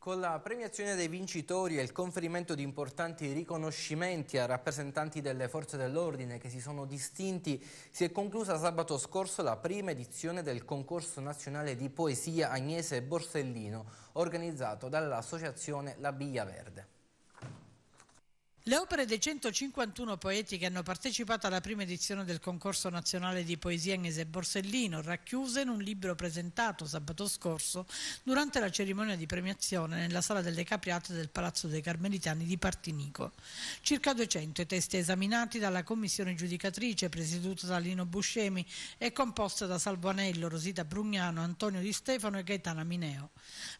Con la premiazione dei vincitori e il conferimento di importanti riconoscimenti a rappresentanti delle forze dell'ordine che si sono distinti, si è conclusa sabato scorso la prima edizione del concorso nazionale di poesia Agnese Borsellino, organizzato dall'associazione La Biglia Verde. Le opere dei 151 poeti che hanno partecipato alla prima edizione del concorso nazionale di poesia Agnese Borsellino, racchiuse in un libro presentato sabato scorso durante la cerimonia di premiazione nella sala delle Capriate del Palazzo dei Carmelitani di Partinico. Circa 200 i testi esaminati dalla commissione giudicatrice presieduta da Lino Buscemi e composta da Salvo Anello, Rosita Brugnano, Antonio Di Stefano e Gaetana Mineo.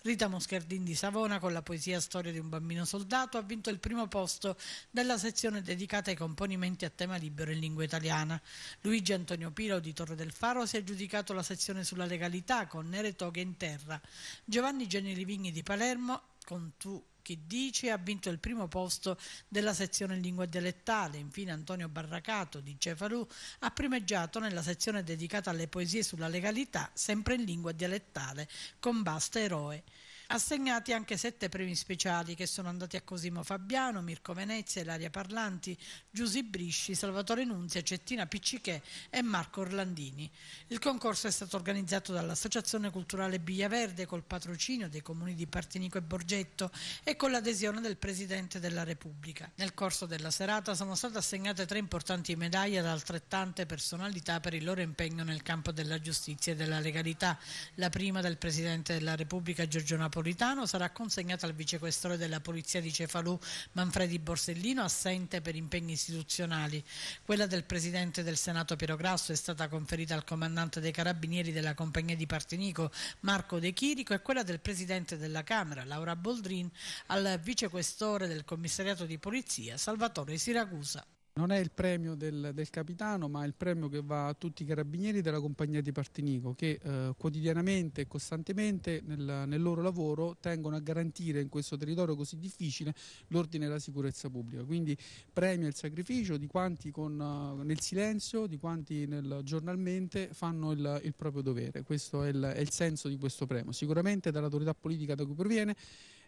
Rita Moscherdin di Savona con la poesia Storia di un bambino soldato ha vinto il primo posto della sezione dedicata ai componimenti a tema libero in lingua italiana. Luigi Antonio Piro di Torre del Faro si è aggiudicato la sezione sulla legalità con Nere Toghe in terra. Giovanni Geni Livigni di Palermo con Tu chi dice ha vinto il primo posto della sezione in lingua dialettale. Infine Antonio Barracato di Cefalù ha primeggiato nella sezione dedicata alle poesie sulla legalità, sempre in lingua dialettale, con Basta Eroe. Assegnati anche sette premi speciali che sono andati a Cosimo Fabiano, Mirko Venezia, Ilaria Parlanti, Giusy Brisci, Salvatore Nunzia, Cettina Piccichè e Marco Orlandini. Il concorso è stato organizzato dall'Associazione Culturale Biglia Verde col patrocinio dei comuni di Partinico e Borgetto e con l'adesione del Presidente della Repubblica. Nel corso della serata sono state assegnate tre importanti medaglie ad altrettante personalità per il loro impegno nel campo della giustizia e della legalità. La prima del Presidente della Repubblica Giorgio Napolitano metropolitano sarà consegnata al vicequestore della Polizia di Cefalù Manfredi Borsellino, assente per impegni istituzionali. Quella del Presidente del Senato Piero Grasso è stata conferita al Comandante dei Carabinieri della Compagnia di Partinico Marco De Chirico e quella del Presidente della Camera Laura Boldrin al vicequestore del Commissariato di Polizia Salvatore Siracusa. Non è il premio del, del, capitano, ma è il premio che va a tutti i carabinieri della compagnia di Partinico che eh, quotidianamente e costantemente nel, nel, loro lavoro tengono a garantire in questo territorio così difficile l'ordine e la sicurezza pubblica. Quindi premia il sacrificio di quanti con, uh, nel silenzio, di quanti nel, giornalmente fanno il, il, proprio dovere. Questo è il, è il senso di questo premio. Sicuramente dall'autorità politica da cui proviene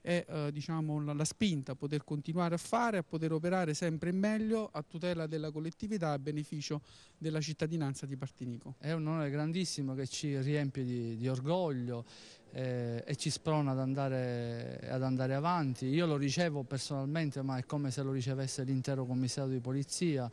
è eh, diciamo, la, la, spinta a poter continuare a fare, a poter operare sempre meglio a tutela della collettività a beneficio della cittadinanza di Partinico. È un onore grandissimo che ci riempie di, di orgoglio eh, e ci sprona ad andare, ad andare, avanti. Io lo ricevo personalmente ma è come se lo ricevesse l'intero commissario di polizia.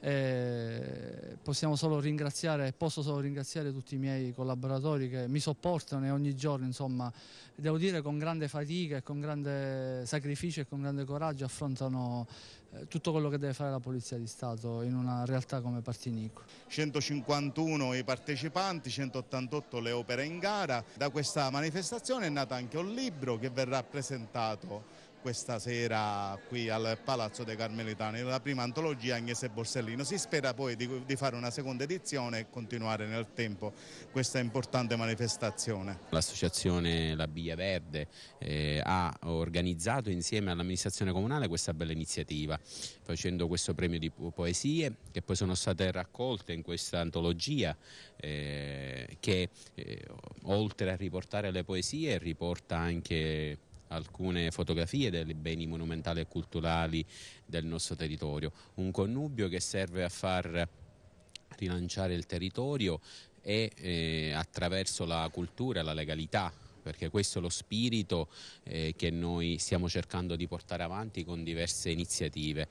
Eh, possiamo solo ringraziare, posso solo ringraziare tutti i miei collaboratori che mi sopportano e ogni giorno insomma, devo dire con grande fatica con grande sacrificio e con grande coraggio affrontano eh, tutto quello che deve fare la Polizia di Stato in una realtà come Partinico. 151 i partecipanti, 188 le opere in gara. Da questa manifestazione è nato anche un libro che verrà presentato questa sera qui al Palazzo dei Carmelitani, la prima antologia Agnese Borsellino. Si spera poi di, di, fare una seconda edizione e continuare nel tempo questa importante manifestazione. L'associazione La Biglia Verde eh, ha organizzato insieme all'amministrazione comunale questa bella iniziativa, facendo questo premio di poesie che poi sono state raccolte in questa antologia eh, che eh, oltre a riportare le poesie riporta anche alcune fotografie dei beni monumentali e culturali del nostro territorio, un connubio che serve a far rilanciare il territorio e eh, attraverso la cultura la legalità perché questo è lo spirito eh, che noi stiamo cercando di portare avanti con diverse iniziative.